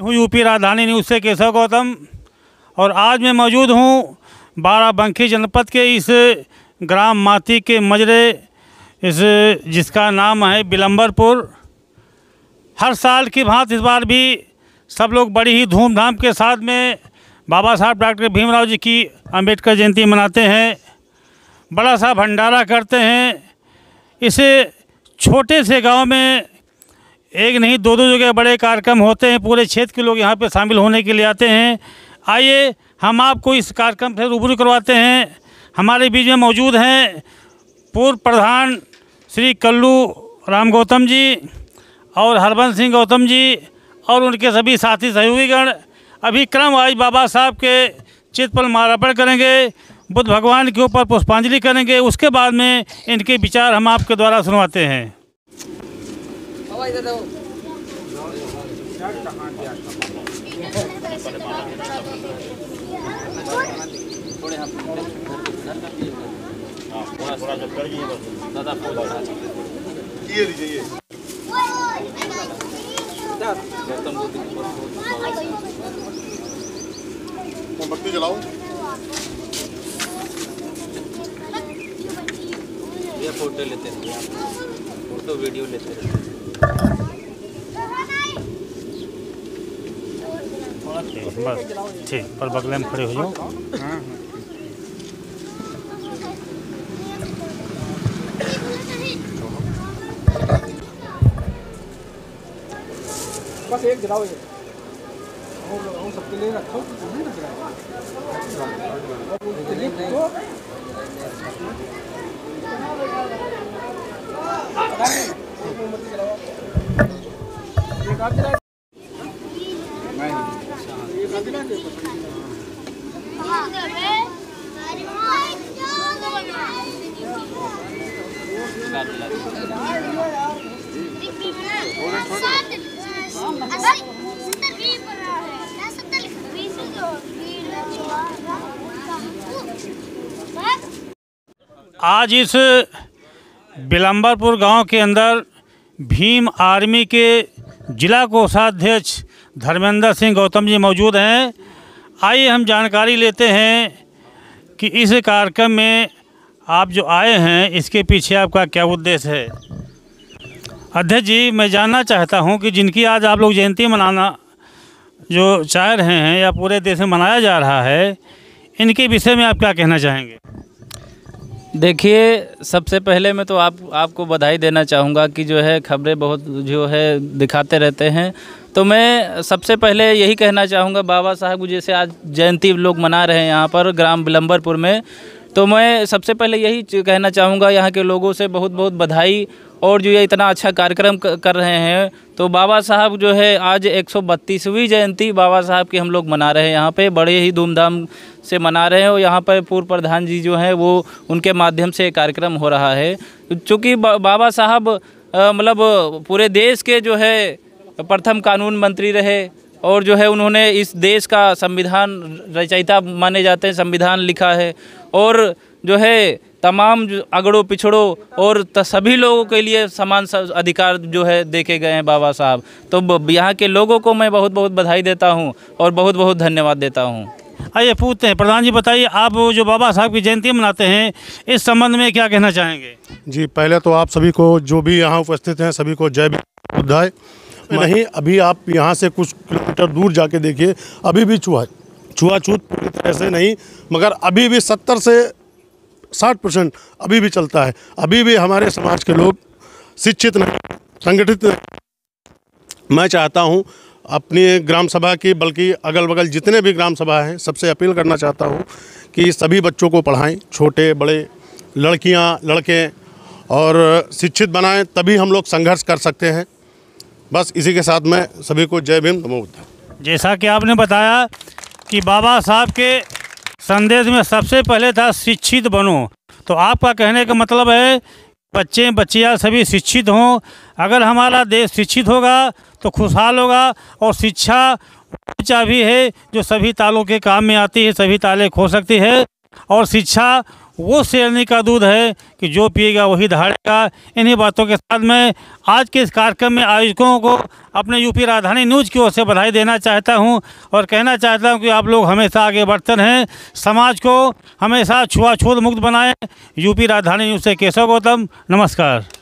हूँ यूपी राजधानी न्यूज़ से केशव गौतम और आज मैं मौजूद हूँ बाराबंकी जनपद के इस ग्राम माती के मजरे, इस, जिसका नाम है बिलम्बरपुर हर साल की भांति इस बार भी सब लोग बड़ी ही धूमधाम के साथ में बाबा साहब डॉक्टर भीमराव जी की अंबेडकर जयंती मनाते हैं, बड़ा सा भंडारा करते हैं। इसे छोटे से गाँव में एक नहीं दो दो जगह बड़े कार्यक्रम होते हैं, पूरे क्षेत्र के लोग यहाँ पे शामिल होने के लिए आते हैं। आइए, हम आपको इस कार्यक्रम से रूबरू करवाते हैं। हमारे बीच में मौजूद हैं पूर्व प्रधान श्री कल्लू राम गौतम जी और हरबंस सिंह गौतम जी और उनके सभी साथी सहयोगीगण। अभी क्रमवाइज बाबा साहब के चित्र पर मालार्पण करेंगे, बुद्ध भगवान के ऊपर पुष्पांजलि करेंगे, उसके बाद में इनके विचार हम आपके द्वारा सुनवाते हैं। मोमबत्ती जलाओ ये फ़ोटो लेते रहिए आप फ़ोटो वीडियो लेते रहिए बस, ठीक, पर बगले में खड़े हो जाओ बस एक जलाओ ये। सबके लिए रखो जला आज इस बिलम्बरपुर गाँव के अंदर भीम आर्मी के जिला कोषाध्यक्ष धर्मेंद्र सिंह गौतम जी मौजूद हैं। आइए हम जानकारी लेते हैं कि इस कार्यक्रम में आप जो आए हैं, इसके पीछे आपका क्या उद्देश्य है? अध्यक्ष जी, मैं जानना चाहता हूँ कि जिनकी आज आप लोग जयंती मनाना जो चाह रहे हैं या पूरे देश में मनाया जा रहा है, इनके विषय में आप क्या कहना चाहेंगे? देखिए, सबसे पहले मैं तो आप, आपको बधाई देना चाहूँगा कि जो है खबरें बहुत, जो है दिखाते रहते हैं। तो मैं सबसे पहले यही कहना चाहूँगा, बाबा साहब जैसे आज जयंती लोग मना रहे हैं यहाँ पर, ग्राम बिलम्बरपुर में। तो मैं सबसे पहले यही कहना चाहूँगा, यहाँ के लोगों से बहुत बहुत बधाई और जो ये इतना अच्छा कार्यक्रम कर रहे हैं। तो बाबा साहब जो है, आज 132वीं जयंती बाबा साहब की हम लोग मना रहे हैं। यहाँ पे बड़े ही धूमधाम से मना रहे हैं और यहाँ पर पूर्व प्रधान जी जो हैं, वो उनके माध्यम से कार्यक्रम हो रहा है। चूँकि बाबा साहब मतलब पूरे देश के जो है, प्रथम कानून मंत्री रहे और जो है उन्होंने इस देश का संविधान रचयिता माने जाते हैं संविधान लिखा है। और जो है तमाम जो अगड़ों पिछड़ों और सभी लोगों के लिए समान अधिकार जो है देखे गए हैं बाबा साहब। तो यहाँ के लोगों को मैं बहुत बहुत बधाई देता हूँ और बहुत बहुत धन्यवाद देता हूँ। आइए पूछते हैं प्रधान जी बताइए आप जो बाबा साहब की जयंती मनाते हैं इस संबंध में क्या कहना चाहेंगे? जी पहले तो आप सभी को जो भी यहाँ उपस्थित हैं सभी को जय भीम नहीं, अभी आप यहाँ से कुछ किलोमीटर दूर जाके देखिए, अभी भी छुआ छुआछूत पूरी तरह से नहीं, मगर अभी भी सत्तर से साठ परसेंट अभी भी चलता है। अभी भी हमारे समाज के लोग शिक्षित नहीं, संगठित नहीं। मैं चाहता हूँ, अपनी ग्राम सभा की, बल्कि अगल बगल जितने भी ग्राम सभा हैं, सबसे अपील करना चाहता हूँ कि सभी बच्चों को पढ़ाएँ, छोटे, बड़े, लड़कियाँ, लड़के, और शिक्षित बनाएँ, तभी हम लोग संघर्ष कर सकते हैं। बस इसी के साथ मैं सभी को जय भीम, नमो जैसा कि आपने बताया कि बाबा साहब के संदेश में सबसे पहले था, शिक्षित बनो। तो आपका कहने का मतलब है, बच्चे बच्चियाँ सभी शिक्षित हों। अगर हमारा देश शिक्षित होगा तो खुशहाल होगा और शिक्षा चाबी है, जो सभी तालों के काम में आती है, सभी ताले खो सकती है। और शिक्षा वो शेरनी का दूध है कि जो पिएगा वही धाड़ेगा इन्हीं बातों के साथ मैं आज के इस कार्यक्रम में आयोजकों को अपने यूपी राजधानी न्यूज़ की ओर से बधाई देना चाहता हूँ और कहना चाहता हूँ कि आप लोग हमेशा आगे बढ़ते हैं समाज को हमेशा छुआछूत मुक्त बनाएँ। यूपी राजधानी न्यूज़ से केशव गौतम, नमस्कार।